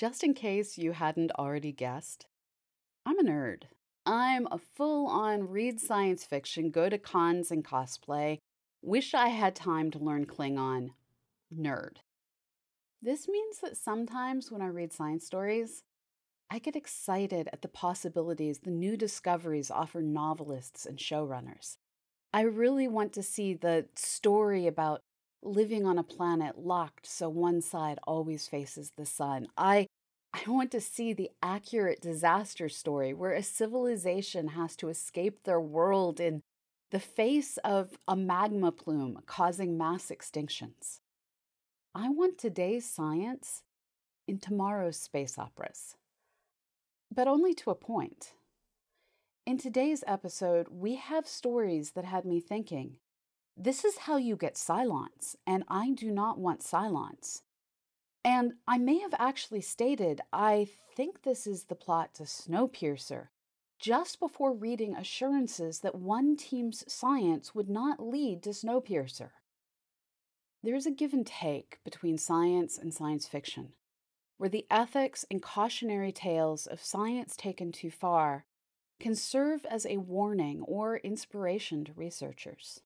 Just in case you hadn't already guessed, I'm a nerd. I'm a full on read science fiction, go to cons and cosplay, wish I had time to learn Klingon nerd. This means that sometimes when I read science stories, I get excited at the possibilities the new discoveries offer novelists and showrunners. I really want to see the story about living on a planet locked so one side always faces the sun. I I want to see the accurate disaster story where a civilization has to escape their world in the face of a magma plume causing mass extinctions. I want today's science in tomorrow's space operas, but only to a point. In today's episode, we have stories that had me thinking this is how you get Cylons, and I do not want Cylons. And I may have actually stated, I think this is the plot to Snowpiercer, just before reading assurances that one team's science would not lead to Snowpiercer. There's a give and take between science and science fiction, where the ethics and cautionary tales of science taken too far can serve as a warning or inspiration to researchers.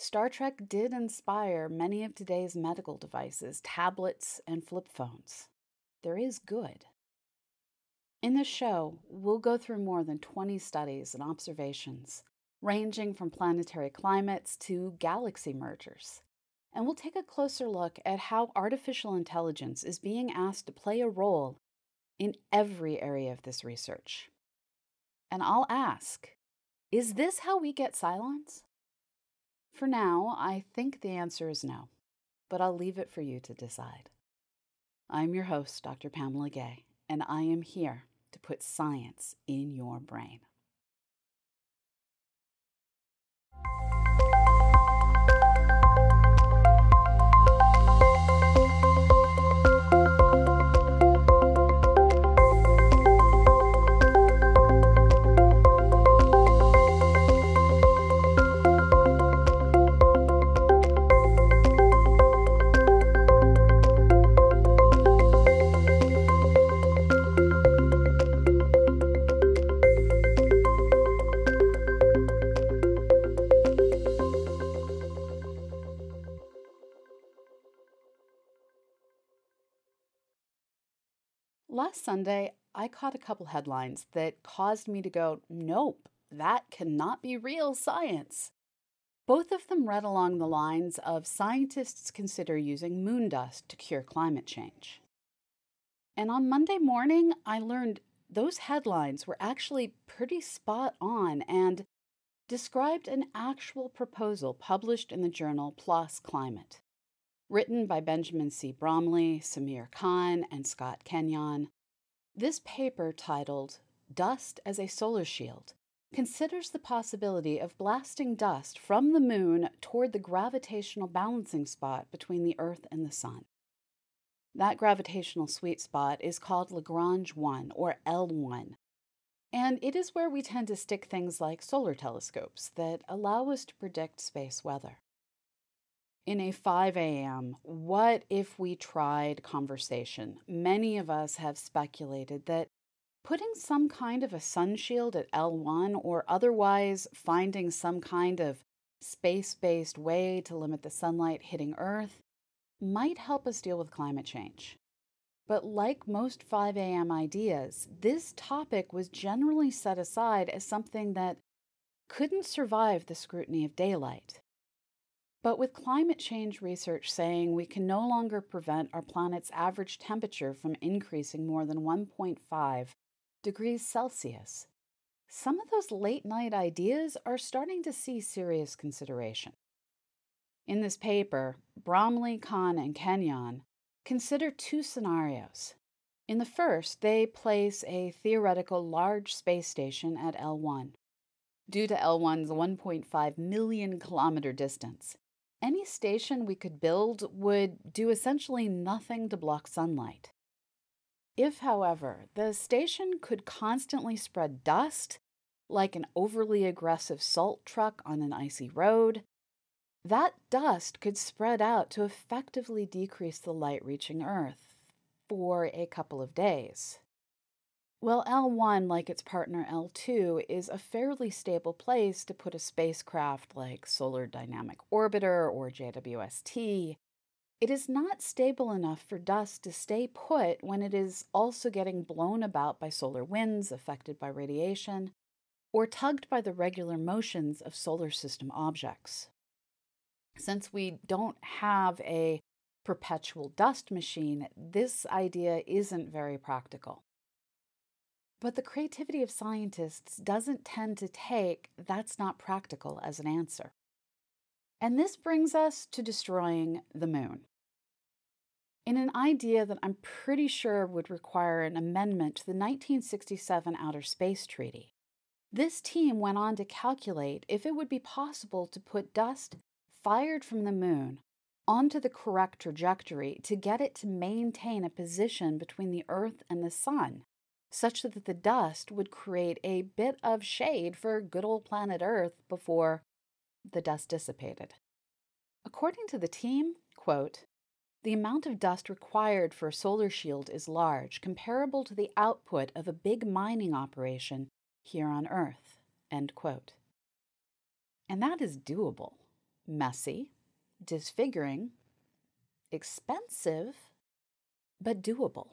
Star Trek did inspire many of today's medical devices, tablets, and flip phones. There is good. In this show, we'll go through more than 20 studies and observations, ranging from planetary climates to galaxy mergers. And we'll take a closer look at how artificial intelligence is being asked to play a role in every area of this research. And I'll ask is this how we get Cylons? For now, I think the answer is no, but I'll leave it for you to decide. I'm your host, Dr. Pamela Gay, and I am here to put science in your brain. Last Sunday, I caught a couple headlines that caused me to go, nope, that cannot be real science. Both of them read along the lines of scientists consider using moon dust to cure climate change. And on Monday morning, I learned those headlines were actually pretty spot on and described an actual proposal published in the journal PLOS Climate written by Benjamin C. Bromley, Sameer Khan, and Scott Kenyon. This paper, titled Dust as a Solar Shield, considers the possibility of blasting dust from the moon toward the gravitational balancing spot between the Earth and the Sun. That gravitational sweet spot is called Lagrange 1 or L1, and it is where we tend to stick things like solar telescopes that allow us to predict space weather in a 5 a.m., what if we tried conversation? Many of us have speculated that putting some kind of a sun shield at L1 or otherwise finding some kind of space based way to limit the sunlight hitting Earth might help us deal with climate change. But like most 5 a.m. ideas, this topic was generally set aside as something that couldn't survive the scrutiny of daylight. But with climate change research saying we can no longer prevent our planet's average temperature from increasing more than 1.5 degrees Celsius, some of those late night ideas are starting to see serious consideration. In this paper, Bromley, Khan, and Kenyon consider two scenarios. In the first, they place a theoretical large space station at L1. Due to L1's 1.5 million kilometer distance, any station we could build would do essentially nothing to block sunlight. If, however, the station could constantly spread dust, like an overly aggressive salt truck on an icy road, that dust could spread out to effectively decrease the light reaching Earth. for a couple of days. Well, L1, like its partner L2, is a fairly stable place to put a spacecraft like Solar Dynamic Orbiter or JWST. It is not stable enough for dust to stay put when it is also getting blown about by solar winds affected by radiation or tugged by the regular motions of solar system objects. Since we don't have a perpetual dust machine, this idea isn't very practical. But the creativity of scientists doesn't tend to take that's not practical as an answer. And this brings us to destroying the moon. In an idea that I'm pretty sure would require an amendment to the 1967 Outer Space Treaty, this team went on to calculate if it would be possible to put dust fired from the moon onto the correct trajectory to get it to maintain a position between the Earth and the Sun such that the dust would create a bit of shade for good old planet Earth before the dust dissipated. According to the team, quote, the amount of dust required for a solar shield is large, comparable to the output of a big mining operation here on Earth. End quote. And that is doable. Messy, disfiguring, expensive, but doable.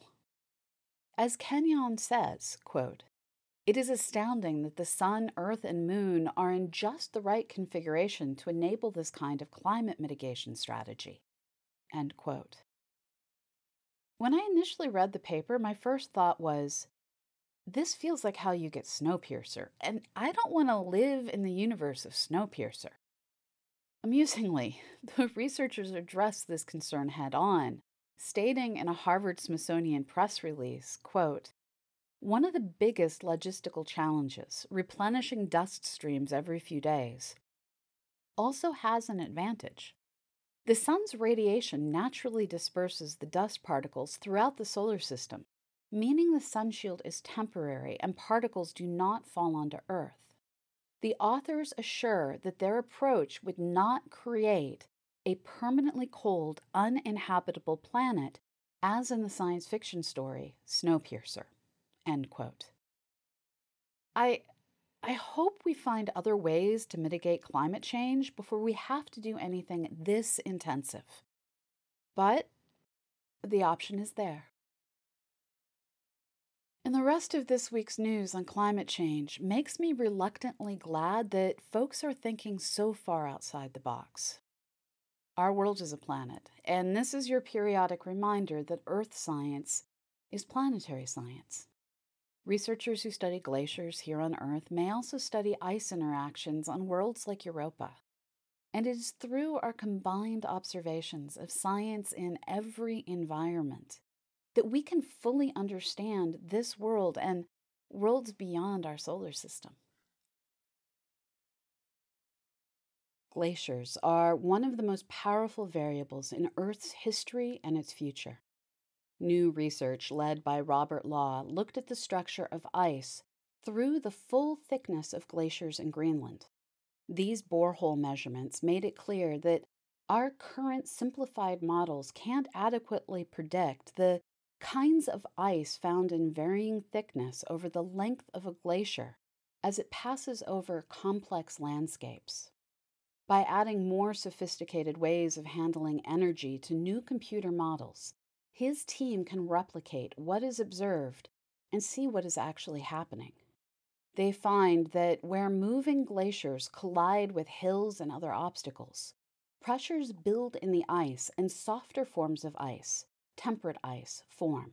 As Kenyon says, quote, it is astounding that the sun, earth, and moon are in just the right configuration to enable this kind of climate mitigation strategy. End quote. When I initially read the paper, my first thought was, this feels like how you get Snowpiercer, and I don't want to live in the universe of Snowpiercer. Amusingly, the researchers addressed this concern head on stating in a Harvard Smithsonian press release, quote, one of the biggest logistical challenges, replenishing dust streams every few days, also has an advantage. The sun's radiation naturally disperses the dust particles throughout the solar system, meaning the sun shield is temporary and particles do not fall onto Earth. The authors assure that their approach would not create a permanently cold, uninhabitable planet, as in the science fiction story Snowpiercer. End quote. I, I hope we find other ways to mitigate climate change before we have to do anything this intensive. But the option is there. And the rest of this week's news on climate change makes me reluctantly glad that folks are thinking so far outside the box. Our world is a planet, and this is your periodic reminder that Earth science is planetary science. Researchers who study glaciers here on Earth may also study ice interactions on worlds like Europa. And it is through our combined observations of science in every environment that we can fully understand this world and worlds beyond our solar system. Glaciers are one of the most powerful variables in Earth's history and its future. New research led by Robert Law looked at the structure of ice through the full thickness of glaciers in Greenland. These borehole measurements made it clear that our current simplified models can't adequately predict the kinds of ice found in varying thickness over the length of a glacier as it passes over complex landscapes. By adding more sophisticated ways of handling energy to new computer models, his team can replicate what is observed and see what is actually happening. They find that where moving glaciers collide with hills and other obstacles, pressures build in the ice and softer forms of ice, temperate ice, form.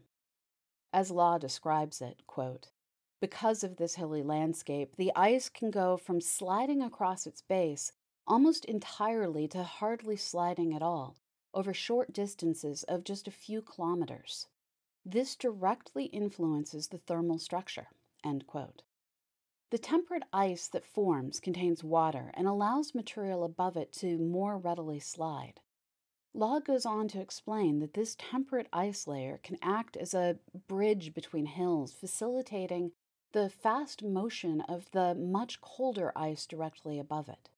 As Law describes it, quote, because of this hilly landscape, the ice can go from sliding across its base almost entirely to hardly sliding at all, over short distances of just a few kilometers. This directly influences the thermal structure. The temperate ice that forms contains water and allows material above it to more readily slide. Law goes on to explain that this temperate ice layer can act as a bridge between hills, facilitating the fast motion of the much colder ice directly above it.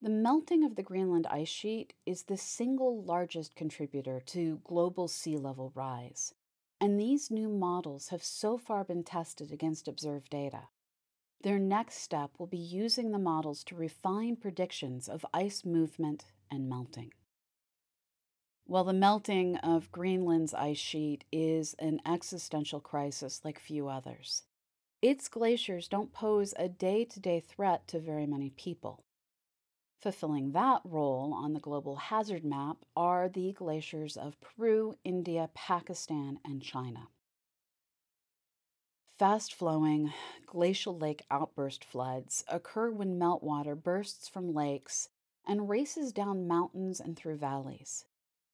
The melting of the Greenland ice sheet is the single largest contributor to global sea level rise, and these new models have so far been tested against observed data. Their next step will be using the models to refine predictions of ice movement and melting. While the melting of Greenland's ice sheet is an existential crisis like few others, its glaciers don't pose a day to day threat to very many people. Fulfilling that role on the global hazard map are the glaciers of Peru, India, Pakistan, and China. Fast flowing glacial lake outburst floods occur when meltwater bursts from lakes and races down mountains and through valleys.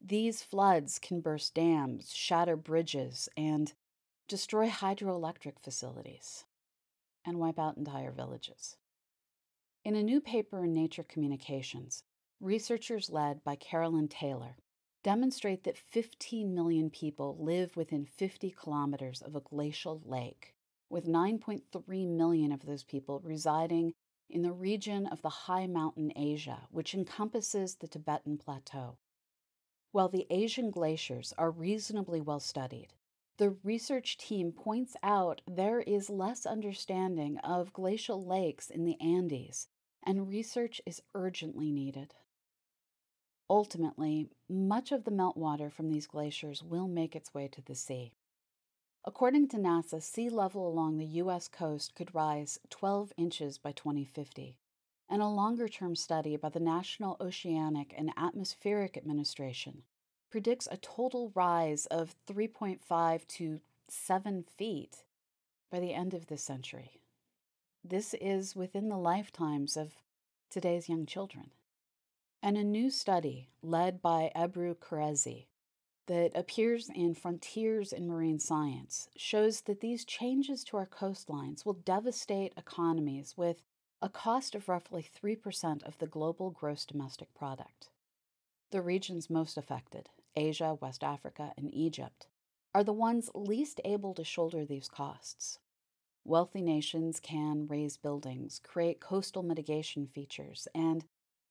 These floods can burst dams, shatter bridges, and destroy hydroelectric facilities, and wipe out entire villages. In a new paper in Nature Communications, researchers led by Carolyn Taylor demonstrate that 15 million people live within 50 kilometers of a glacial lake, with 9.3 million of those people residing in the region of the high mountain Asia, which encompasses the Tibetan Plateau. While the Asian glaciers are reasonably well studied, the research team points out there is less understanding of glacial lakes in the Andes and research is urgently needed. Ultimately, much of the meltwater from these glaciers will make its way to the sea. According to NASA, sea level along the U.S. coast could rise 12 inches by 2050, and a longer term study by the National Oceanic and Atmospheric Administration predicts a total rise of 3.5 to 7 feet by the end of this century. This is within the lifetimes of today's young children. And a new study led by Ebru Kirezci that appears in Frontiers in Marine Science shows that these changes to our coastlines will devastate economies with a cost of roughly 3% of the global gross domestic product. The regions most affected, Asia, West Africa, and Egypt, are the ones least able to shoulder these costs. Wealthy nations can raise buildings, create coastal mitigation features, and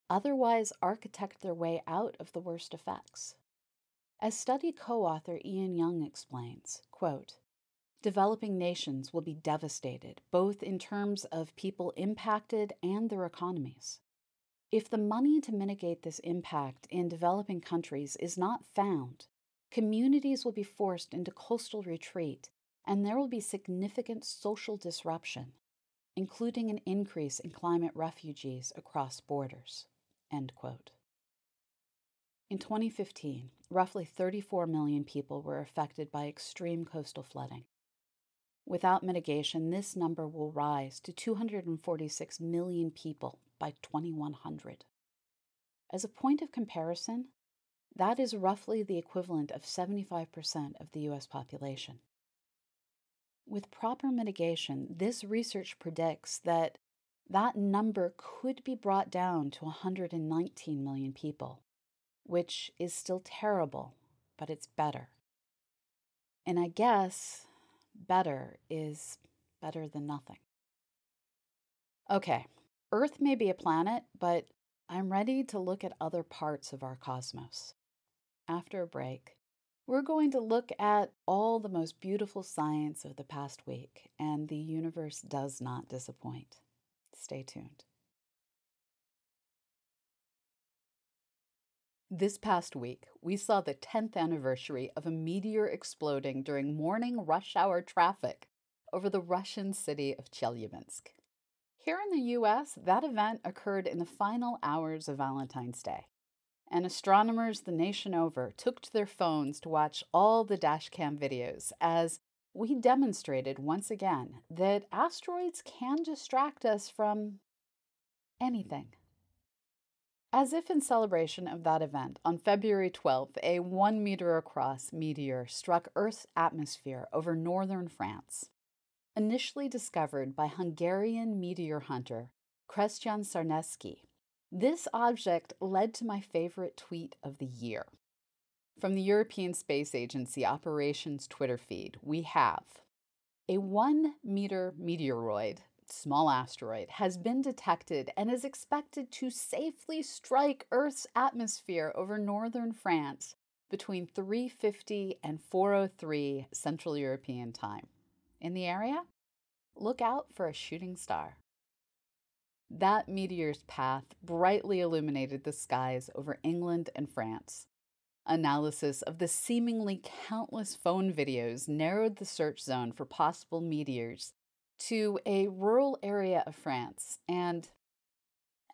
otherwise architect their way out of the worst effects. As study co author Ian Young explains, quote, developing nations will be devastated, both in terms of people impacted and their economies. If the money to mitigate this impact in developing countries is not found, communities will be forced into coastal retreat and there will be significant social disruption, including an increase in climate refugees across borders. In 2015, roughly 34 million people were affected by extreme coastal flooding. Without mitigation, this number will rise to 246 million people by 2100. As a point of comparison, that is roughly the equivalent of 75% of the US population. With proper mitigation, this research predicts that that number could be brought down to 119 million people, which is still terrible, but it's better. And I guess better is better than nothing. Okay, Earth may be a planet, but I'm ready to look at other parts of our cosmos. After a break, we're going to look at all the most beautiful science of the past week, and the universe does not disappoint. Stay tuned. This past week, we saw the 10th anniversary of a meteor exploding during morning rush hour traffic over the Russian city of Chelyabinsk. Here in the US, that event occurred in the final hours of Valentine's Day and astronomers the nation over took to their phones to watch all the dashcam videos as we demonstrated once again that asteroids can distract us from anything. As if in celebration of that event, on February 12th, a one meter across meteor struck Earth's atmosphere over northern France. Initially discovered by Hungarian meteor hunter Krisztián Sárneczky, this object led to my favorite tweet of the year. From the European Space Agency Operations Twitter feed, we have a one meter meteoroid small asteroid, has been detected and is expected to safely strike Earth's atmosphere over northern France between 350 and 403 Central European time. In the area, look out for a shooting star. That meteor's path brightly illuminated the skies over England and France. Analysis of the seemingly countless phone videos narrowed the search zone for possible meteors to a rural area of France. And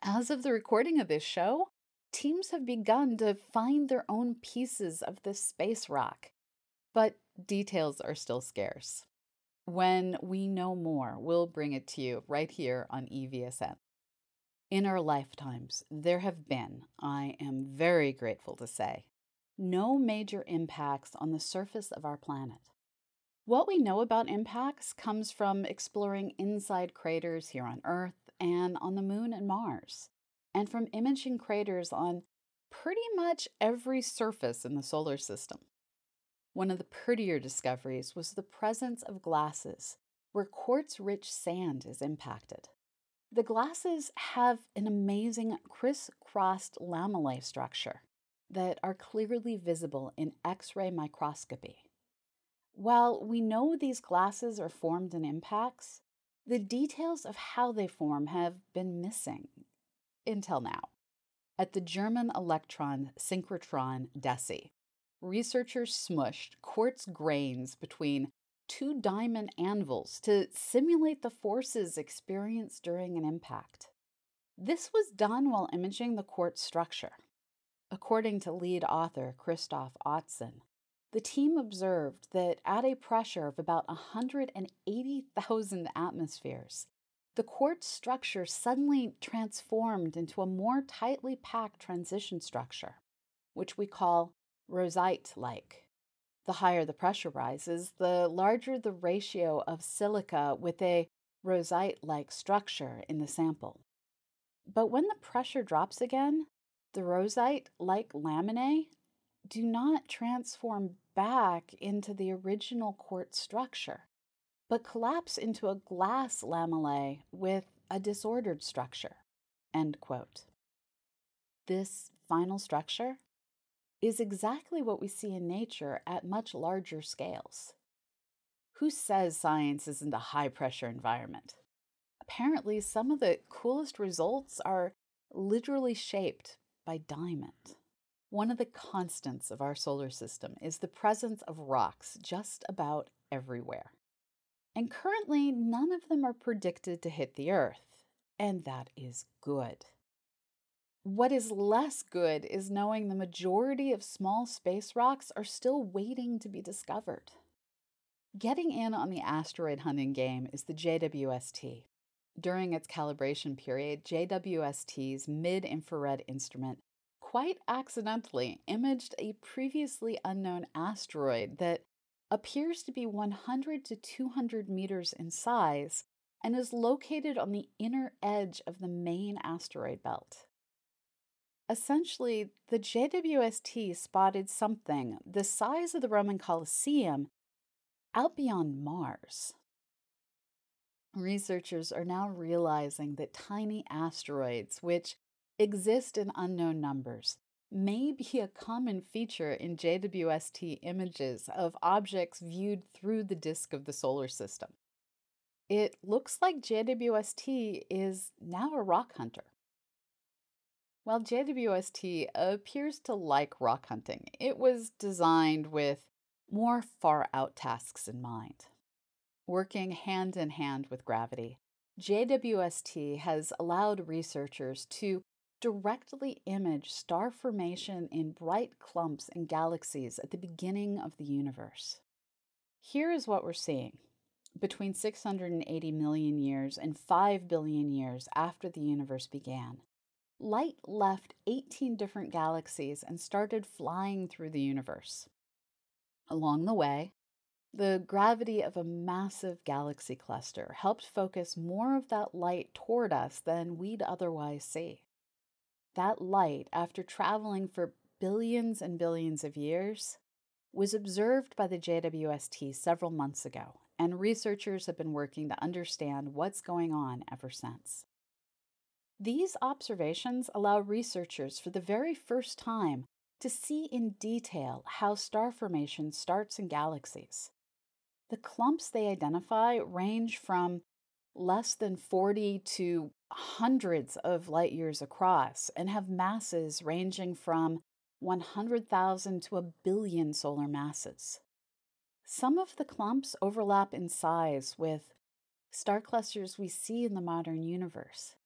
as of the recording of this show, teams have begun to find their own pieces of this space rock, but details are still scarce. When we know more, we'll bring it to you right here on EVSN. In our lifetimes, there have been, I am very grateful to say, no major impacts on the surface of our planet. What we know about impacts comes from exploring inside craters here on Earth and on the Moon and Mars and from imaging craters on pretty much every surface in the solar system. One of the prettier discoveries was the presence of glasses where quartz rich sand is impacted. The glasses have an amazing crisscrossed lamellae structure that are clearly visible in X ray microscopy. While we know these glasses are formed in impacts, the details of how they form have been missing until now. At the German electron synchrotron DESY, researchers smushed quartz grains between two diamond anvils to simulate the forces experienced during an impact. This was done while imaging the quartz structure. According to lead author Christoph Otzen, the team observed that at a pressure of about 180,000 atmospheres, the quartz structure suddenly transformed into a more tightly packed transition structure, which we call rosiaite like. The higher the pressure rises, the larger the ratio of silica with a rosiaite like structure in the sample. But when the pressure drops again, the rosiaite like laminae do not transform back into the original quartz structure but collapse into a glass lamellae with a disordered structure. End quote. This final structure is exactly what we see in nature at much larger scales. Who says science isn't a high pressure environment? Apparently, some of the coolest results are literally shaped by diamond. One of the constants of our solar system is the presence of rocks just about everywhere. And currently, none of them are predicted to hit the Earth, and that is good. What is less good is knowing the majority of small space rocks are still waiting to be discovered. Getting in on the asteroid hunting game is the JWST. During its calibration period, JWST's mid infrared instrument quite accidentally imaged a previously unknown asteroid that appears to be 100 to 200 meters in size and is located on the inner edge of the main asteroid belt. Essentially, the JWST spotted something the size of the Roman Colosseum out beyond Mars. Researchers are now realizing that tiny asteroids, which exist in unknown numbers, may be a common feature in JWST images of objects viewed through the disk of the solar system. It looks like JWST is now a rock hunter. While JWST appears to like rock hunting, it was designed with more far out tasks in mind. Working hand in hand with gravity, JWST has allowed researchers to directly image star formation in bright clumps and galaxies at the beginning of the universe. Here is what we're seeing. Between 680 million years and 5 billion years after the universe began, light left 18 different galaxies and started flying through the universe. Along the way, the gravity of a massive galaxy cluster helped focus more of that light toward us than we'd otherwise see. That light, after traveling for billions and billions of years, was observed by the JWST several months ago and researchers have been working to understand what's going on ever since. These observations allow researchers for the very first time to see in detail how star formation starts in galaxies. The clumps they identify range from less than 40 to hundreds of light years across and have masses ranging from 100,000 to a billion solar masses. Some of the clumps overlap in size with star clusters we see in the modern universe.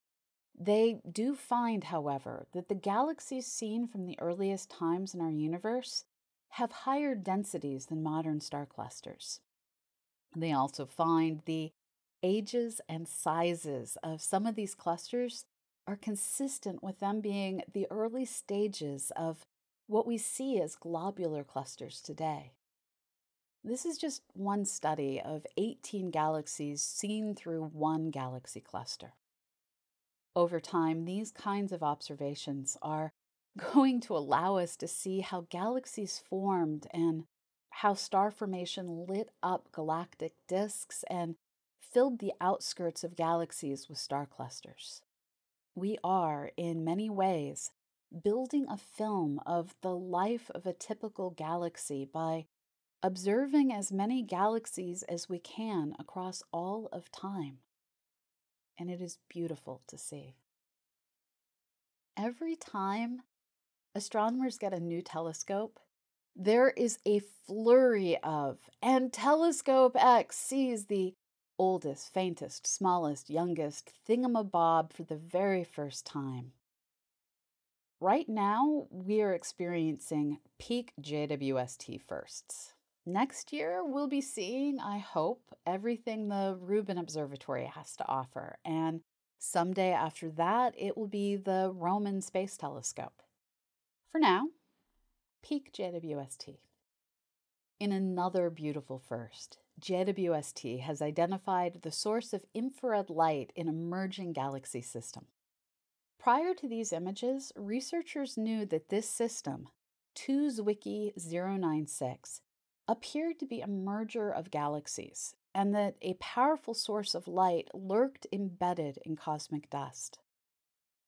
They do find, however, that the galaxies seen from the earliest times in our universe have higher densities than modern star clusters. They also find the ages and sizes of some of these clusters are consistent with them being the early stages of what we see as globular clusters today. This is just one study of 18 galaxies seen through one galaxy cluster. Over time, these kinds of observations are going to allow us to see how galaxies formed and how star formation lit up galactic disks and filled the outskirts of galaxies with star clusters. We are, in many ways, building a film of the life of a typical galaxy by observing as many galaxies as we can across all of time. And it is beautiful to see. Every time astronomers get a new telescope, there is a flurry of, and Telescope X sees the oldest, faintest, smallest, youngest thingamabob for the very first time. Right now, we are experiencing peak JWST firsts. Next year, we'll be seeing, I hope, everything the Rubin Observatory has to offer. And someday after that, it will be the Roman Space Telescope. For now, peak JWST. In another beautiful first, JWST has identified the source of infrared light in a merging galaxy system. Prior to these images, researchers knew that this system, 2 Zwicky 096, appeared to be a merger of galaxies and that a powerful source of light lurked embedded in cosmic dust.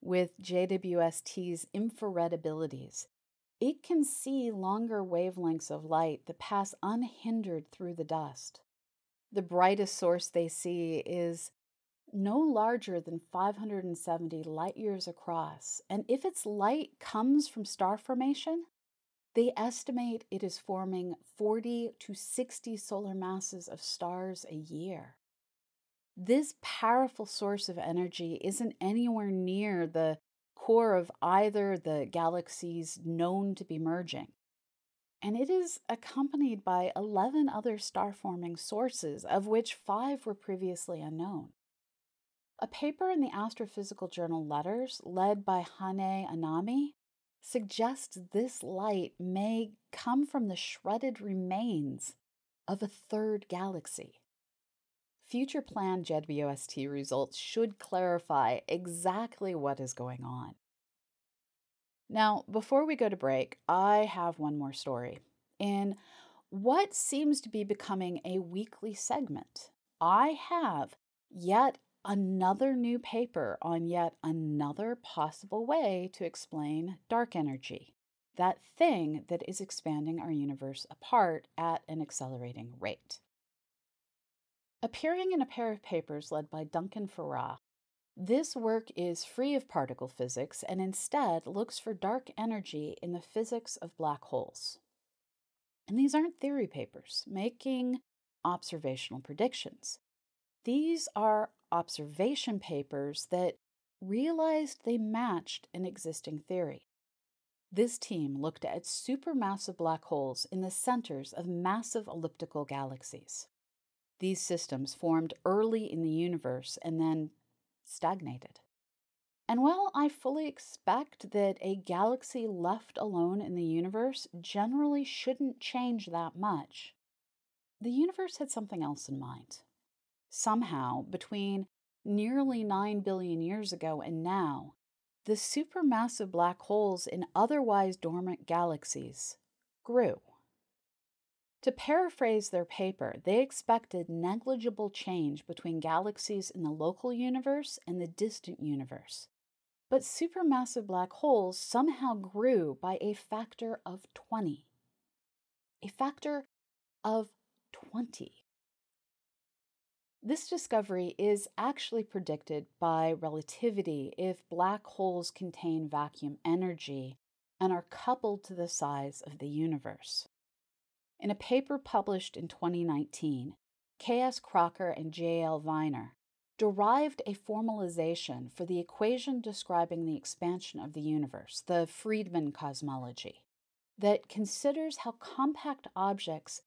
With JWST's infrared abilities, it can see longer wavelengths of light that pass unhindered through the dust. The brightest source they see is no larger than 570 light years across, and if its light comes from star formation, they estimate it is forming 40 to 60 solar masses of stars a year. This powerful source of energy isn't anywhere near the core of either the galaxies known to be merging. And it is accompanied by 11 other star forming sources, of which five were previously unknown. A paper in the Astrophysical Journal Letters, led by Hanae Inami, suggests this light may come from the shredded remains of a third galaxy. Future planned JWST results should clarify exactly what is going on. Now, before we go to break, I have one more story. In what seems to be becoming a weekly segment, I have yet another new paper on yet another possible way to explain dark energy, that thing that is expanding our universe apart at an accelerating rate. Appearing in a pair of papers led by Duncan Farrah, this work is free of particle physics and instead looks for dark energy in the physics of black holes. And these aren't theory papers making observational predictions. These are observation papers that realized they matched an existing theory. This team looked at supermassive black holes in the centers of massive elliptical galaxies. These systems formed early in the universe and then stagnated. And while I fully expect that a galaxy left alone in the universe generally shouldn't change that much, the universe had something else in mind. Somehow, between nearly 9 billion years ago and now, the supermassive black holes in otherwise dormant galaxies grew. To paraphrase their paper, they expected negligible change between galaxies in the local universe and the distant universe. But supermassive black holes somehow grew by a factor of 20. A factor of 20. This discovery is actually predicted by relativity if black holes contain vacuum energy and are coupled to the size of the universe. In a paper published in 2019, K.S. Croker and J.L. Weiner derived a formalization for the equation describing the expansion of the universe, the Friedmann cosmology, that considers how compact objects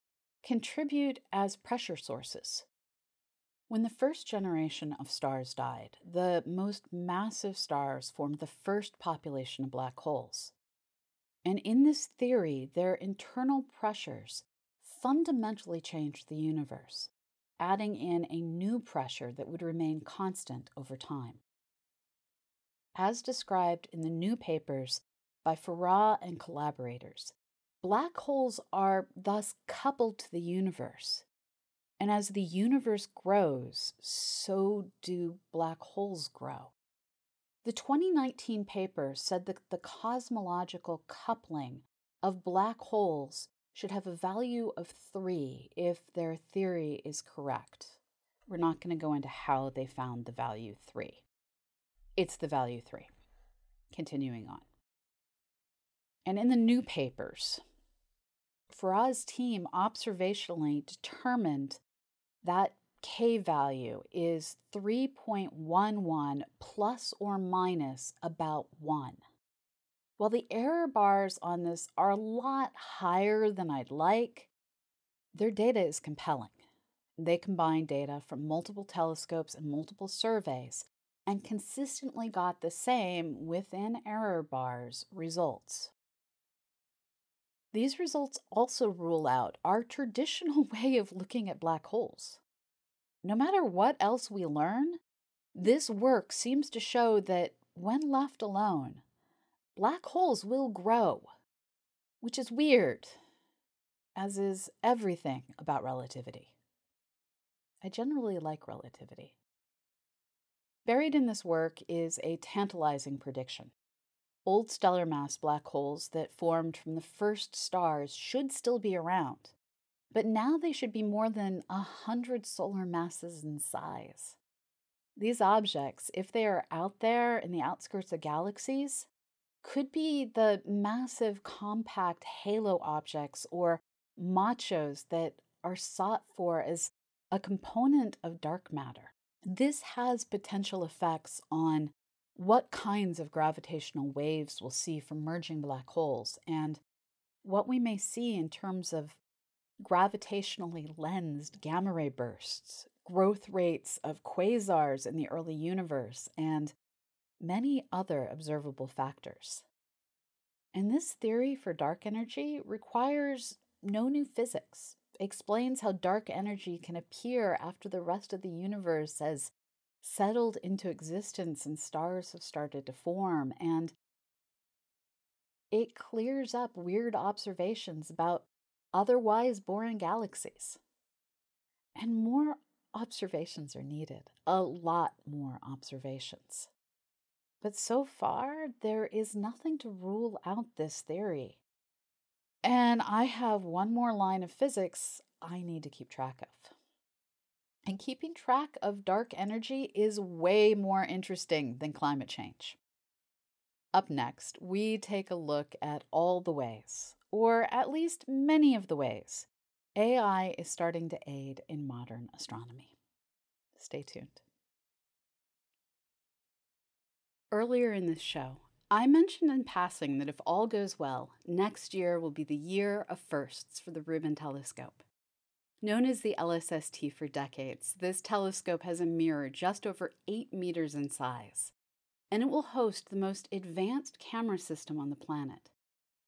contribute as pressure sources. When the first generation of stars died, the most massive stars formed the first population of black holes. And in this theory, their internal pressures fundamentally changed the universe, adding in a new pressure that would remain constant over time. As described in the new papers by Farrah and collaborators, black holes are thus coupled to the universe. And as the universe grows, so do black holes grow. The 2019 paper said that the cosmological coupling of black holes should have a value of 3 if their theory is correct. We're not going to go into how they found the value 3. It's the value 3. Continuing on. And in the new papers, Farrah's team observationally determined that K value is 3.11 plus or minus about 1. While the error bars on this are a lot higher than I'd like, their data is compelling. They combine data from multiple telescopes and multiple surveys and consistently got the same within error bars results. These results also rule out our traditional way of looking at black holes. No matter what else we learn, this work seems to show that when left alone, black holes will grow, which is weird, as is everything about relativity. I generally like relativity. Buried in this work is a tantalizing prediction. Old stellar mass black holes that formed from the first stars should still be around, but now they should be more than a hundred solar masses in size. These objects, if they are out there in the outskirts of galaxies, could be the massive compact halo objects or machos that are sought for as a component of dark matter. This has potential effects on what kinds of gravitational waves we'll see from merging black holes and what we may see in terms of gravitationally lensed gamma ray bursts, growth rates of quasars in the early universe, and many other observable factors. And this theory for dark energy requires no new physics. Explains how dark energy can appear after the rest of the universe has settled into existence and stars have started to form. And it clears up weird observations about otherwise boring galaxies. And more observations are needed, a lot more observations. But so far, there is nothing to rule out this theory. And I have one more line of physics I need to keep track of. And keeping track of dark energy is way more interesting than climate change. Up next, we take a look at all the ways or at least many of the ways, AI is starting to aid in modern astronomy. Stay tuned. Earlier in this show, I mentioned in passing that if all goes well, next year will be the year of firsts for the Rubin telescope. Known as the LSST for decades, this telescope has a mirror just over 8 meters in size, and it will host the most advanced camera system on the planet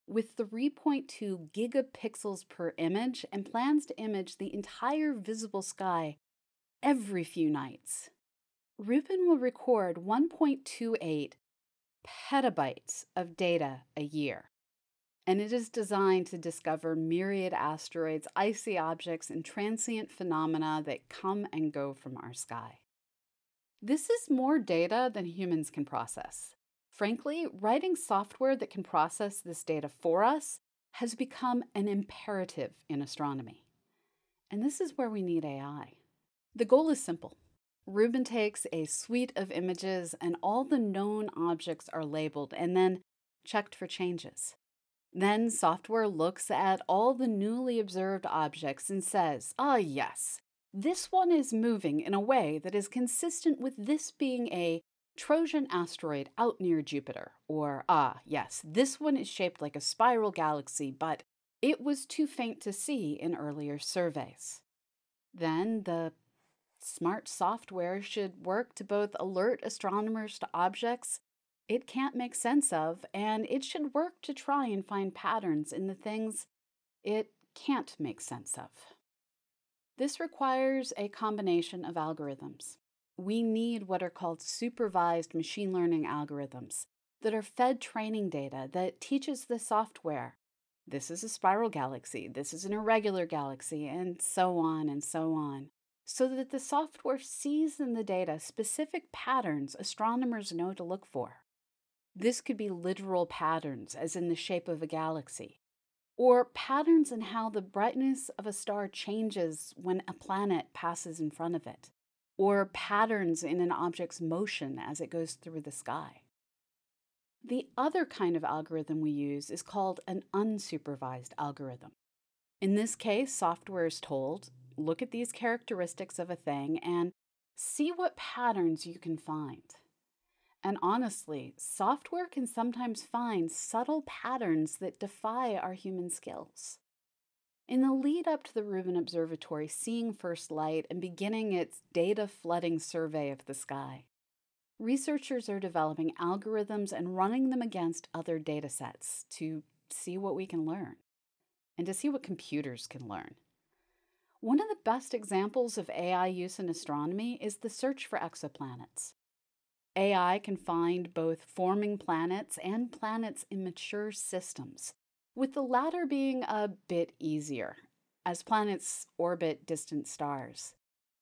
with 3.2 gigapixels per image and plans to image the entire visible sky every few nights. Rubin will record 1.28 petabytes of data a year. And it is designed to discover myriad asteroids, icy objects, and transient phenomena that come and go from our sky. This is more data than humans can process. Frankly, writing software that can process this data for us has become an imperative in astronomy. And this is where we need AI. The goal is simple. Rubin takes a suite of images and all the known objects are labeled and then checked for changes. Then software looks at all the newly observed objects and says, ah, yes, this one is moving in a way that is consistent with this being a Trojan asteroid out near Jupiter. Or, ah, yes, this one is shaped like a spiral galaxy, but it was too faint to see in earlier surveys. Then the smart software should work to both alert astronomers to objects it can't make sense of, and it should work to try and find patterns in the things it can't make sense of. This requires a combination of algorithms. We need what are called supervised machine learning algorithms that are fed training data that teaches the software this is a spiral galaxy, this is an irregular galaxy, and so on and so on, so that the software sees in the data specific patterns astronomers know to look for. This could be literal patterns, as in the shape of a galaxy, or patterns in how the brightness of a star changes when a planet passes in front of it, or patterns in an object's motion as it goes through the sky. The other kind of algorithm we use is called an unsupervised algorithm. In this case, software is told look at these characteristics of a thing and see what patterns you can find. And honestly, software can sometimes find subtle patterns that defy our human skills. In the lead up to the Rubin Observatory seeing first light and beginning its data flooding survey of the sky, researchers are developing algorithms and running them against other data sets to see what we can learn and to see what computers can learn. One of the best examples of AI use in astronomy is the search for exoplanets. AI can find both forming planets and planets in mature systems, with the latter being a bit easier, as planets orbit distant stars.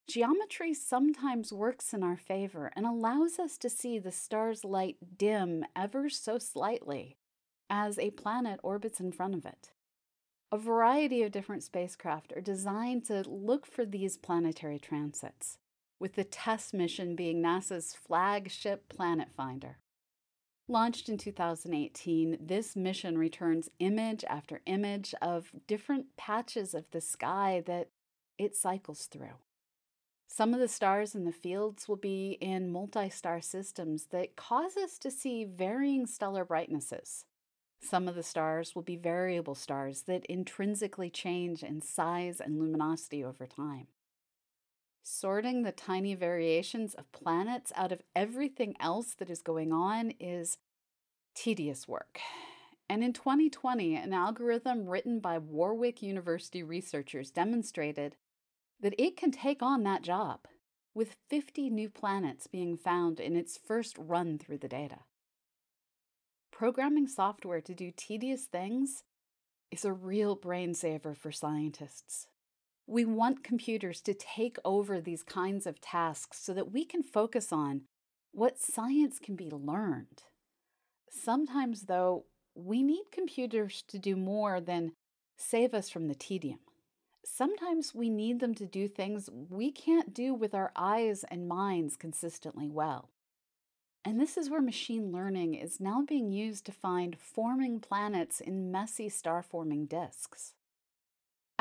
Geometry sometimes works in our favor and allows us to see the star's light dim ever so slightly as a planet orbits in front of it. A variety of different spacecraft are designed to look for these planetary transits with the TESS mission being NASA's flagship planet finder. Launched in 2018, this mission returns image after image of different patches of the sky that it cycles through. Some of the stars in the fields will be in multi star systems that cause us to see varying stellar brightnesses. Some of the stars will be variable stars that intrinsically change in size and luminosity over time. Sorting the tiny variations of planets out of everything else that is going on is tedious work. And in 2020, an algorithm written by Warwick University researchers demonstrated that it can take on that job, with 50 new planets being found in its first run through the data. Programming software to do tedious things is a real brain saver for scientists. We want computers to take over these kinds of tasks so that we can focus on what science can be learned. Sometimes, though, we need computers to do more than save us from the tedium. Sometimes we need them to do things we can't do with our eyes and minds consistently well. And this is where machine learning is now being used to find forming planets in messy star forming disks.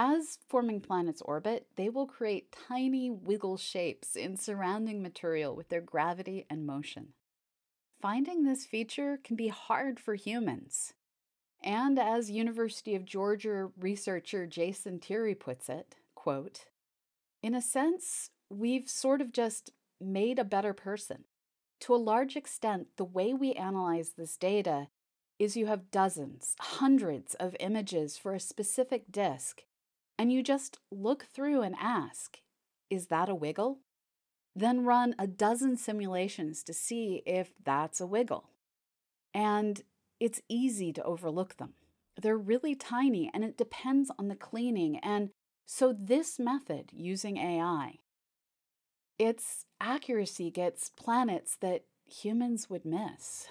As forming planets orbit, they will create tiny wiggle shapes in surrounding material with their gravity and motion. Finding this feature can be hard for humans. And as University of Georgia researcher Jason Terry puts it, quote, in a sense, we've sort of just made a better person. To a large extent, the way we analyze this data is you have dozens, hundreds of images for a specific disk, and you just look through and ask, is that a wiggle? Then run a dozen simulations to see if that's a wiggle. And it's easy to overlook them. They're really tiny and it depends on the cleaning. And so, this method using AI, its accuracy gets planets that humans would miss.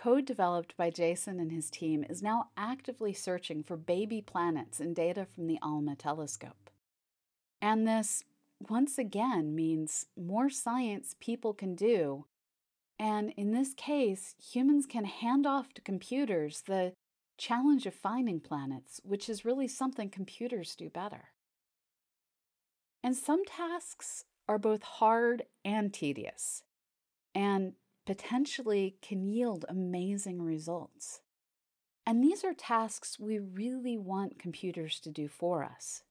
Code developed by Jason and his team is now actively searching for baby planets in data from the ALMA telescope. And this, once again, means more science people can do. And in this case, humans can hand off to computers the challenge of finding planets, which is really something computers do better. And some tasks are both hard and tedious, and potentially can yield amazing results. And these are tasks we really want computers to do for us.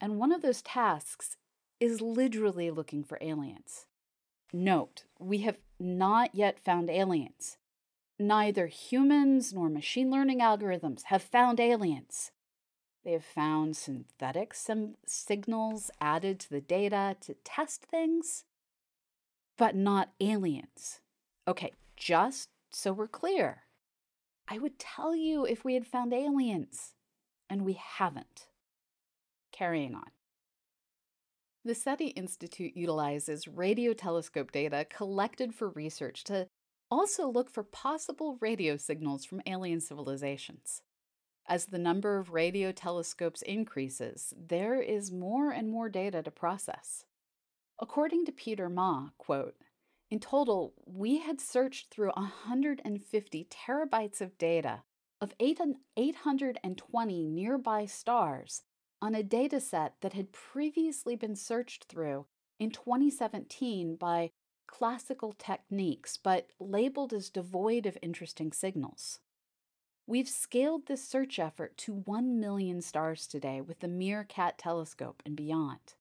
And one of those tasks is literally looking for aliens. Note, we have not yet found aliens, Neither humans nor machine learning algorithms have found aliens. They have found synthetic sim- signals added to the data to test things, but not aliens. Okay, just so we're clear, I would tell you if we had found aliens, and we haven't. Carrying on. The SETI Institute utilizes radio telescope data collected for research to also, look for possible radio signals from alien civilizations. As the number of radio telescopes increases, there is more and more data to process. According to Peter Ma, quote, in total, we had searched through 150 terabytes of data of 820 nearby stars on a dataset that had previously been searched through in 2017 by classical techniques, but labeled as devoid of interesting signals. We've scaled this search effort to 1 million stars today with the MeerKAT telescope and beyond.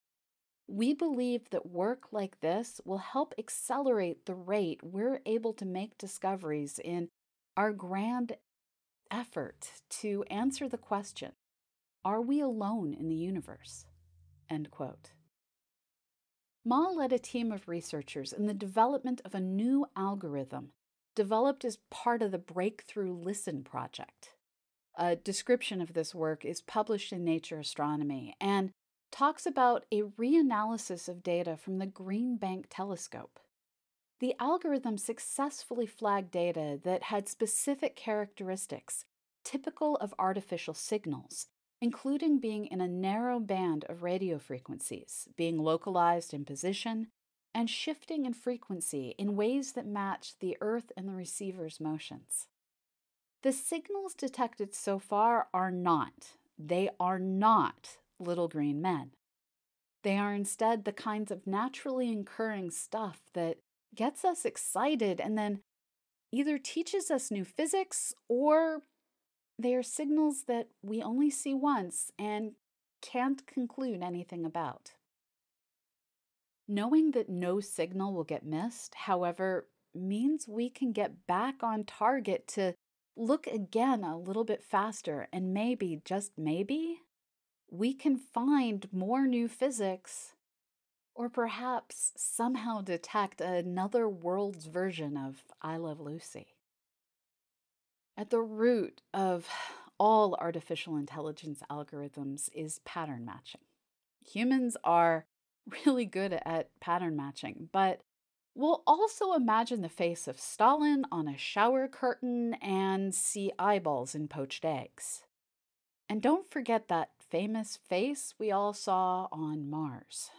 We believe that work like this will help accelerate the rate we're able to make discoveries in our grand effort to answer the question Are we alone in the universe? End quote. Ma led a team of researchers in the development of a new algorithm developed as part of the Breakthrough Listen project. A description of this work is published in Nature Astronomy and talks about a reanalysis of data from the Green Bank telescope. The algorithm successfully flagged data that had specific characteristics typical of artificial signals including being in a narrow band of radio frequencies, being localized in position, and shifting in frequency in ways that match the Earth and the receiver's motions. The signals detected so far are not, they are not little green men. They are instead the kinds of naturally occurring stuff that gets us excited and then either teaches us new physics or they are signals that we only see once and can't conclude anything about. Knowing that no signal will get missed, however, means we can get back on target to look again a little bit faster and maybe, just maybe, we can find more new physics or perhaps somehow detect another world's version of I Love Lucy. At the root of all artificial intelligence algorithms is pattern matching. Humans are really good at pattern matching, but we'll also imagine the face of Stalin on a shower curtain and see eyeballs in poached eggs. And don't forget that famous face we all saw on Mars.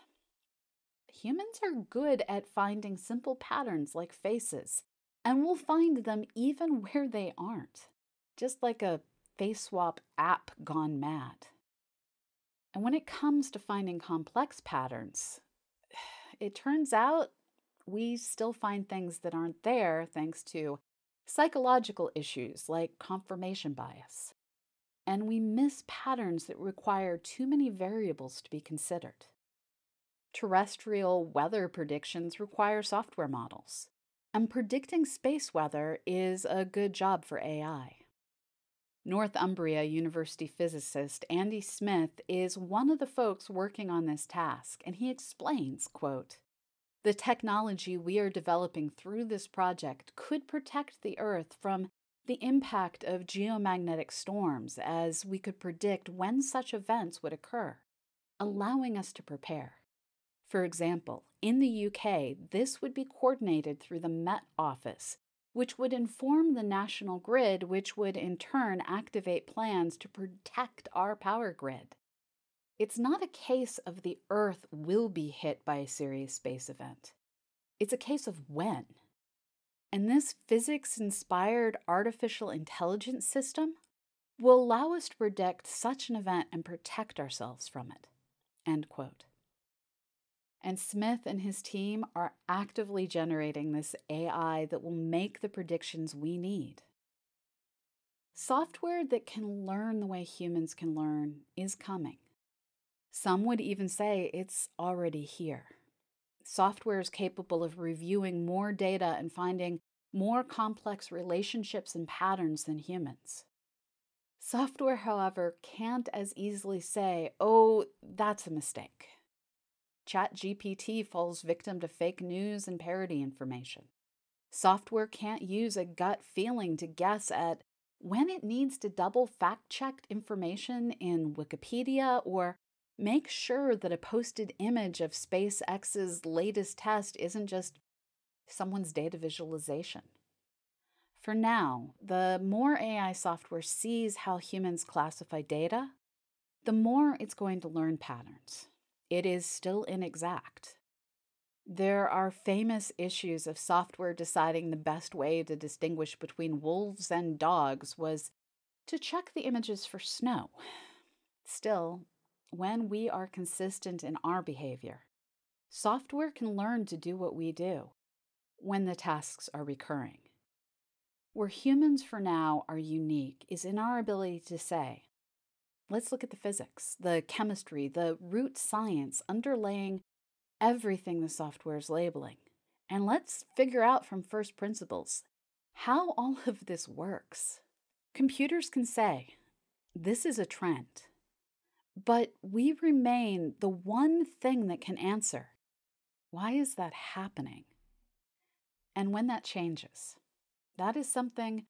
Humans are good at finding simple patterns like faces and we'll find them even where they aren't, just like a face swap app gone mad. And when it comes to finding complex patterns, it turns out we still find things that aren't there thanks to psychological issues like confirmation bias. And we miss patterns that require too many variables to be considered. Terrestrial weather predictions require software models. And predicting space weather is a good job for AI. Northumbria University physicist Andy Smith is one of the folks working on this task, and he explains, quote, "The technology we are developing through this project could protect the Earth from the impact of geomagnetic storms as we could predict when such events would occur, allowing us to prepare. For example, in the UK, this would be coordinated through the Met Office, which would inform the national grid, which would in turn activate plans to protect our power grid. It's not a case of the Earth will be hit by a serious space event. It's a case of when. And this physics inspired artificial intelligence system will allow us to predict such an event and protect ourselves from it. End quote. And Smith and his team are actively generating this AI that will make the predictions we need. Software that can learn the way humans can learn is coming. Some would even say it's already here. Software is capable of reviewing more data and finding more complex relationships and patterns than humans. Software, however, can't as easily say, oh, that's a mistake. ChatGPT falls victim to fake news and parody information. Software can't use a gut feeling to guess at when it needs to double fact check information in Wikipedia or make sure that a posted image of SpaceX's latest test isn't just someone's data visualization. For now, the more AI software sees how humans classify data, the more it's going to learn patterns. It is still inexact. There are famous issues of software deciding the best way to distinguish between wolves and dogs was to check the images for snow. Still, when we are consistent in our behavior, software can learn to do what we do when the tasks are recurring. Where humans for now are unique is in our ability to say, let's look at the physics, the chemistry, the root science underlaying everything the software is labeling, and let's figure out from first principles how all of this works. Computers can say, this is a trend, but we remain the one thing that can answer why is that happening? And when that changes, that is something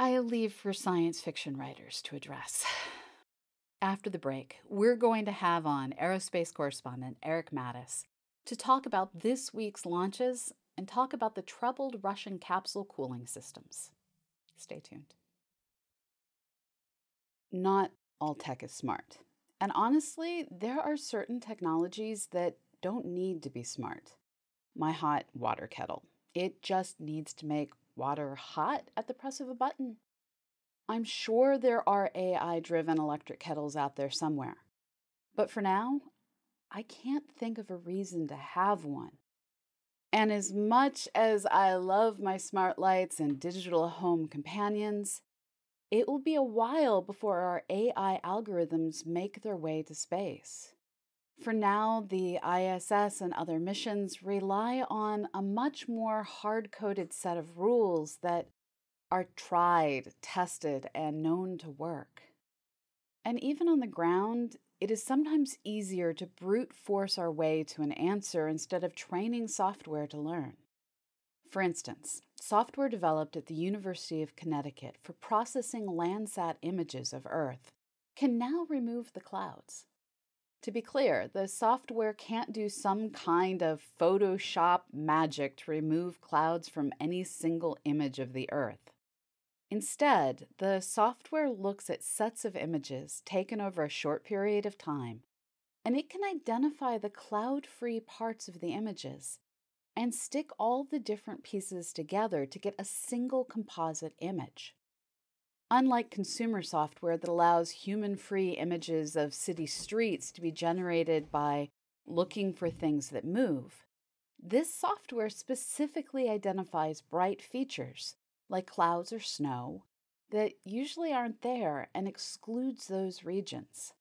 I leave for science fiction writers to address. After the break, we're going to have on aerospace correspondent Eric Mattis to talk about this week's launches and talk about the troubled Russian capsule cooling systems. Stay tuned. Not all tech is smart. And honestly, there are certain technologies that don't need to be smart. My hot water kettle. It just needs to make water hot at the press of a button. I'm sure there are AI driven electric kettles out there somewhere. But for now, I can't think of a reason to have one. And as much as I love my smart lights and digital home companions, it will be a while before our AI algorithms make their way to space. For now, the ISS and other missions rely on a much more hard coded set of rules that are tried, tested, and known to work. And even on the ground, it is sometimes easier to brute force our way to an answer instead of training software to learn. For instance, software developed at the University of Connecticut for processing Landsat images of Earth can now remove the clouds. To be clear, the software can't do some kind of Photoshop magic to remove clouds from any single image of the Earth. Instead, the software looks at sets of images taken over a short period of time, and it can identify the cloud free parts of the images and stick all the different pieces together to get a single composite image. Unlike consumer software that allows human free images of city streets to be generated by looking for things that move, this software specifically identifies bright features, like clouds or snow, that usually aren't there and excludes those regions.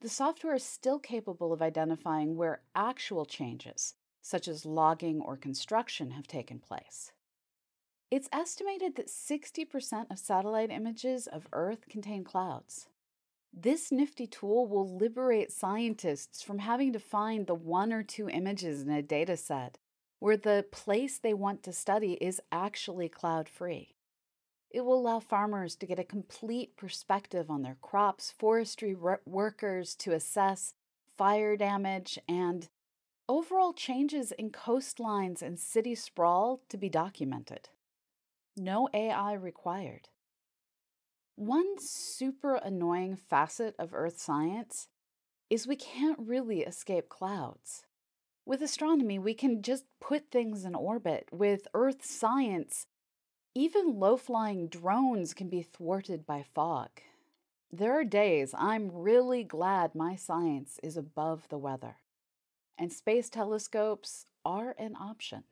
The software is still capable of identifying where actual changes, such as logging or construction, have taken place. It's estimated that 60% of satellite images of Earth contain clouds. This nifty tool will liberate scientists from having to find the one or two images in a data set where the place they want to study is actually cloud free. It will allow farmers to get a complete perspective on their crops, forestry workers to assess fire damage, and overall changes in coastlines and city sprawl to be documented. No AI required. One super annoying facet of Earth science is we can't really escape clouds. With astronomy, we can just put things in orbit. With Earth science, even low flying drones can be thwarted by fog. There are days I'm really glad my science is above the weather, and space telescopes are an option.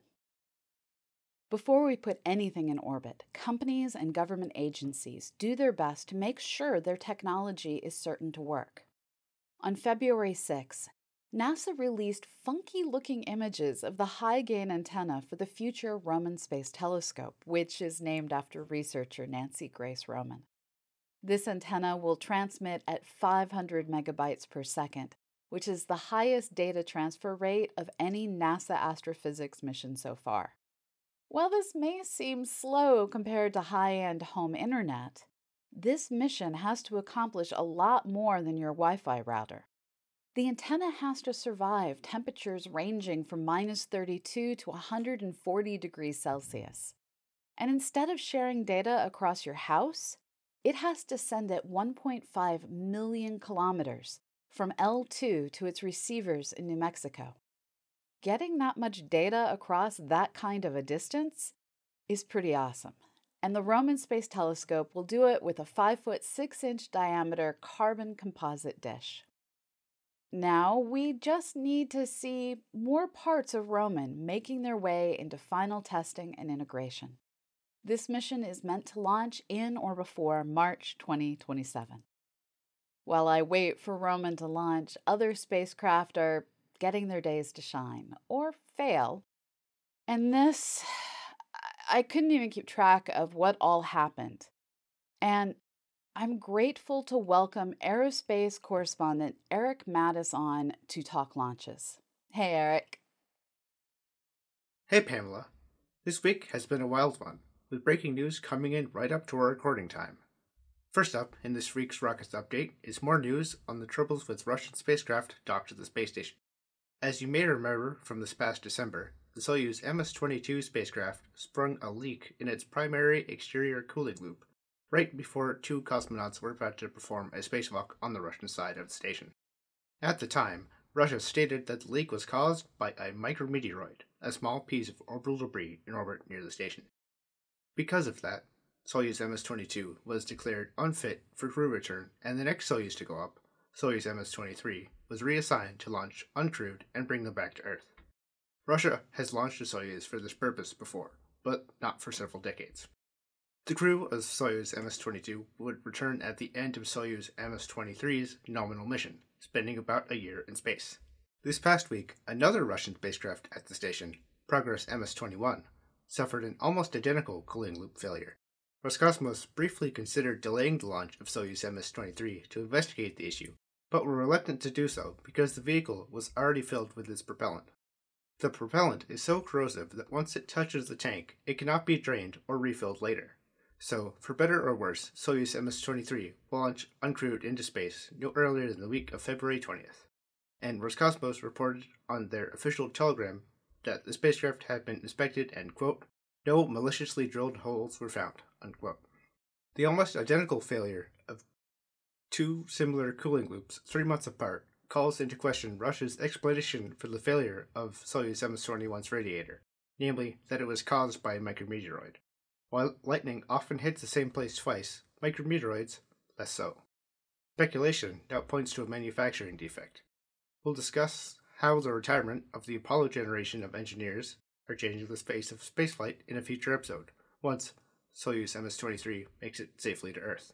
Before we put anything in orbit, companies and government agencies do their best to make sure their technology is certain to work. On February 6, NASA released funky looking images of the high gain antenna for the future Roman Space Telescope, which is named after researcher Nancy Grace Roman. This antenna will transmit at 500 megabytes per second, which is the highest data transfer rate of any NASA astrophysics mission so far. While this may seem slow compared to high end home internet, this mission has to accomplish a lot more than your Wi Fi router. The antenna has to survive temperatures ranging from minus 32 to 140 degrees Celsius. And instead of sharing data across your house, it has to send it 1.5 million kilometers from L2 to its receivers in New Mexico. Getting that much data across that kind of a distance is pretty awesome. And the Roman Space Telescope will do it with a 5 foot 6 inch diameter carbon composite dish. Now we just need to see more parts of Roman making their way into final testing and integration. This mission is meant to launch in or before March 2027. While I wait for Roman to launch, other spacecraft are getting their days to shine or fail. And this, I couldn't even keep track of what all happened. And I'm grateful to welcome aerospace correspondent Eric Mattis on to talk launches. Hey, Eric. Hey, Pamela. This week has been a wild one, with breaking news coming in right up to our recording time. First up in this week's Rockets update is more news on the troubles with Russian spacecraft docked to the space station. As you may remember from this past December, the Soyuz MS 22 spacecraft sprung a leak in its primary exterior cooling loop right before two cosmonauts were about to perform a spacewalk on the Russian side of the station. At the time, Russia stated that the leak was caused by a micrometeoroid, a small piece of orbital debris in orbit near the station. Because of that, Soyuz MS 22 was declared unfit for crew return, and the next Soyuz to go up, Soyuz MS 23, was reassigned to launch uncrewed and bring them back to Earth. Russia has launched a Soyuz for this purpose before, but not for several decades. The crew of Soyuz MS-22 would return at the end of Soyuz MS-23's nominal mission, spending about a year in space. This past week, another Russian spacecraft at the station, Progress MS-21, suffered an almost identical cooling loop failure. Roscosmos briefly considered delaying the launch of Soyuz MS-23 to investigate the issue, but were reluctant to do so because the vehicle was already filled with its propellant. The propellant is so corrosive that once it touches the tank, it cannot be drained or refilled later. So, for better or worse, Soyuz MS-23 will launch uncrewed into space no earlier than the week of February 20th. And Roscosmos reported on their official telegram that the spacecraft had been inspected and, quote, no maliciously drilled holes were found, unquote. The almost identical failure of two similar cooling loops three months apart calls into question Russia's explanation for the failure of Soyuz MS-21's radiator, namely that it was caused by a micrometeoroid. While lightning often hits the same place twice, micrometeoroids less so. Speculation now points to a manufacturing defect. We'll discuss how the retirement of the Apollo generation of engineers are changing the face of spaceflight in a future episode, once Soyuz MS 23 makes it safely to Earth.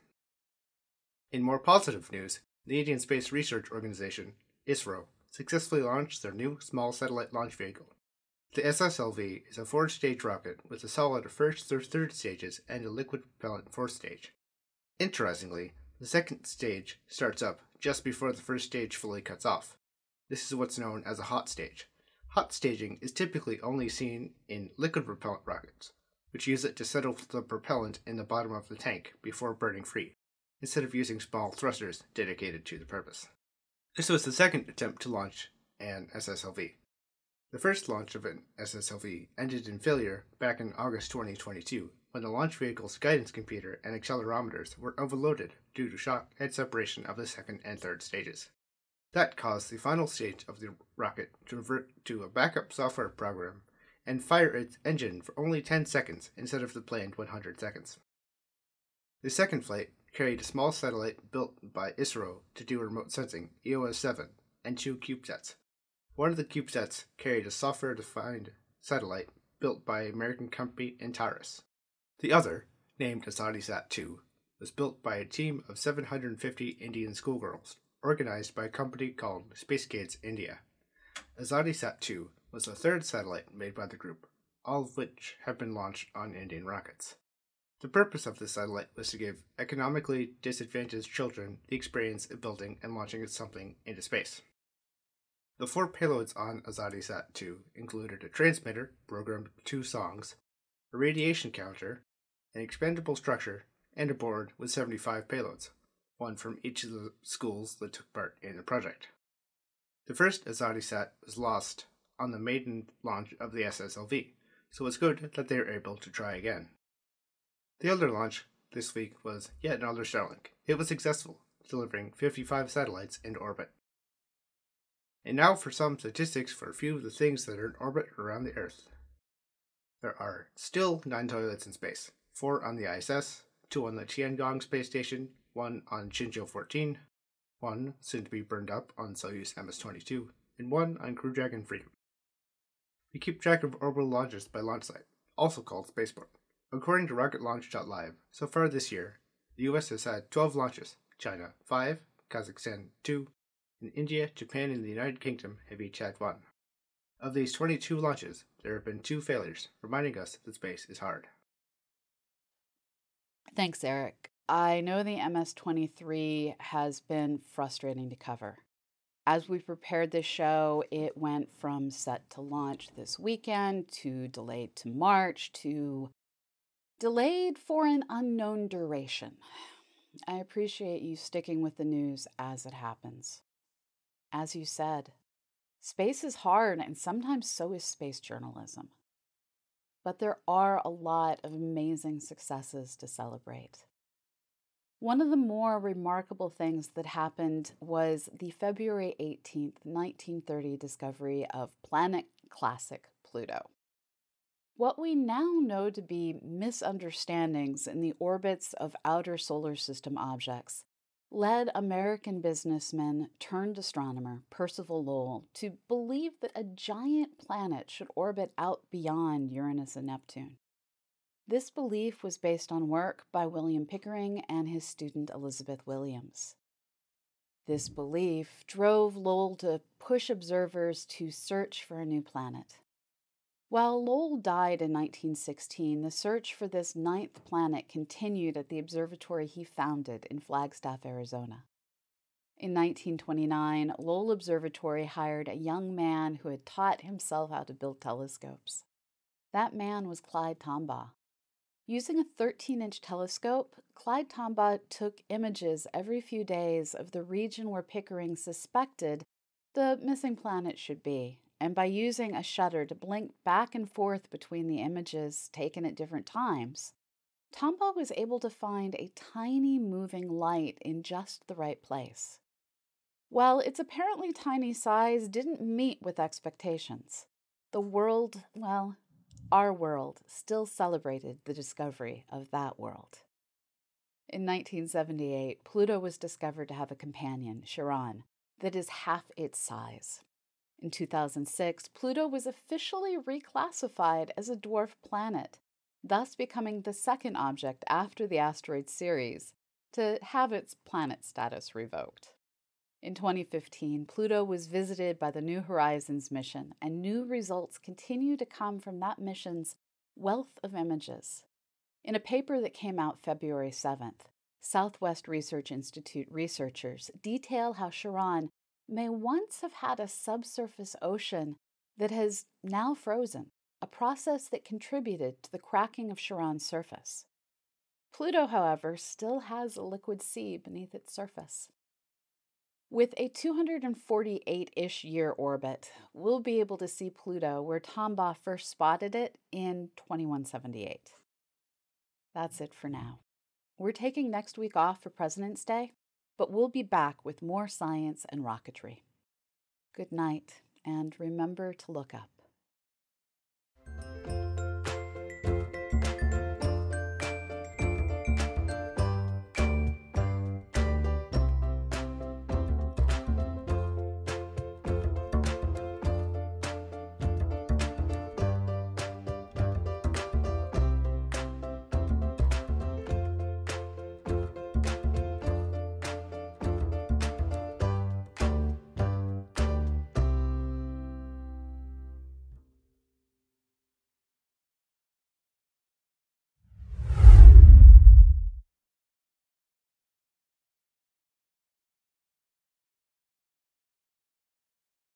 In more positive news, the Indian Space Research Organization, ISRO, successfully launched their new small satellite launch vehicle, the SSLV is a four stage rocket with a solid first through third stages and a liquid propellant fourth stage. Interestingly, the second stage starts up just before the first stage fully cuts off. This is what's known as a hot stage. Hot staging is typically only seen in liquid propellant rockets, which use it to settle the propellant in the bottom of the tank before burning free, instead of using small thrusters dedicated to the purpose. This was the second attempt to launch an SSLV. The first launch of an SSLV ended in failure back in August 2022 when the launch vehicle's guidance computer and accelerometers were overloaded due to shock and separation of the second and third stages. That caused the final stage of the rocket to revert to a backup software program and fire its engine for only 10 seconds instead of the planned 100 seconds. The second flight carried a small satellite built by ISRO to do remote sensing, EOS 7, and two CubeSats. One of the CubeSats carried a software defined satellite built by American company Antaris. The other, named AZADISat 2, was built by a team of 750 Indian schoolgirls, organized by a company called Space Kids India. AZADISat 2 was the third satellite made by the group, all of which have been launched on Indian rockets. The purpose of the satellite was to give economically disadvantaged children the experience of building and launching something into space. The four payloads on AZADISat 2 included a transmitter programmed with two songs, a radiation counter, an expendable structure, and a board with 75 payloads, one from each of the schools that took part in the project. The first AZADISat was lost on the maiden launch of the SSLV, so it's good that they are able to try again. The other launch this week was yet another Starlink. It was successful, delivering 55 satellites into orbit. And now for some statistics for a few of the things that are in orbit around the Earth. There are still nine toilets in space four on the ISS, two on the Tiangong space station, one on Shenzhou 14, one soon to be burned up on Soyuz MS 22, and one on Crew Dragon Freedom. We keep track of orbital launches by launch site, also called spaceport. According to RocketLaunch.live, so far this year, the US has had 12 launches, China 5, Kazakhstan 2, and India, Japan, and the United Kingdom have each had one. Of these 22 launches, there have been two failures, reminding us that space is hard. Thanks, Eric. I know the MS 23 has been frustrating to cover. As we prepared this show, it went from set to launch this weekend to delayed to March to delayed for an unknown duration. I appreciate you sticking with the news as it happens. As you said, space is hard, and sometimes so is space journalism. But there are a lot of amazing successes to celebrate. One of the more remarkable things that happened was the February 18th, 1930 discovery of planet classic Pluto. What we now know to be misunderstandings in the orbits of outer solar system objects led American businessman turned astronomer Percival Lowell to believe that a giant planet should orbit out beyond Uranus and Neptune. This belief was based on work by William Pickering and his student Elizabeth Williams. This belief drove Lowell to push observers to search for a new planet. While Lowell died in 1916, the search for this ninth planet continued at the observatory he founded in Flagstaff, Arizona. In 1929, Lowell Observatory hired a young man who had taught himself how to build telescopes. That man was Clyde Tombaugh. Using a 13 inch telescope, Clyde Tombaugh took images every few days of the region where Pickering suspected the missing planet should be, and by using a shutter to blink back and forth between the images taken at different times, Tombaugh was able to find a tiny moving light in just the right place. While its apparently tiny size didn't meet with expectations, the world, well, our world still celebrated the discovery of that world. In 1978, Pluto was discovered to have a companion, Charon, that is half its size. In 2006, Pluto was officially reclassified as a dwarf planet, thus becoming the second object after the asteroid Ceres to have its planet status revoked. In 2015, Pluto was visited by the New Horizons mission, and new results continue to come from that mission's wealth of images. In a paper that came out February 7th, Southwest Research Institute researchers detail how Charon may once have had a subsurface ocean that has now frozen, a process that contributed to the cracking of Charon's surface. Pluto, however, still has a liquid sea beneath its surface. With a 248 ish year orbit, we'll be able to see Pluto where Tombaugh first spotted it in 2178. That's it for now. We're taking next week off for President's Day, but we'll be back with more science and rocketry. Good night, and remember to look up.